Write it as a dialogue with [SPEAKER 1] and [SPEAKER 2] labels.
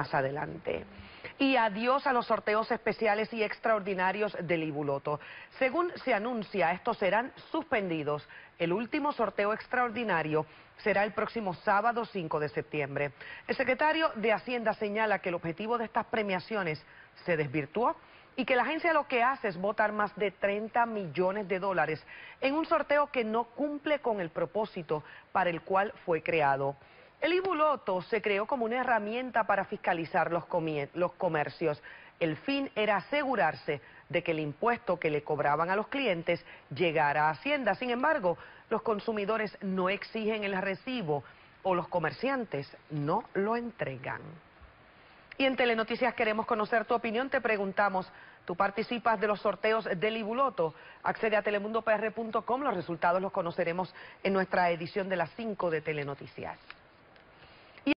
[SPEAKER 1] más adelante. Y adiós a los sorteos especiales y extraordinarios del Ibuloto. Según se anuncia, estos serán suspendidos. El último sorteo extraordinario será el próximo sábado 5 de septiembre. El secretario de Hacienda señala que el objetivo de estas premiaciones se desvirtuó y que la agencia lo que hace es votar más de 30 millones de dólares en un sorteo que no cumple con el propósito para el cual fue creado. El Ibuloto se creó como una herramienta para fiscalizar los, comercios. El fin era asegurarse de que el impuesto que le cobraban a los clientes llegara a Hacienda. Sin embargo, los consumidores no exigen el recibo o los comerciantes no lo entregan. Y en Telenoticias queremos conocer tu opinión. Te preguntamos, ¿tú participas de los sorteos del Ibuloto? Accede a telemundopr.com. Los resultados los conoceremos en nuestra edición de las 5 de Telenoticias.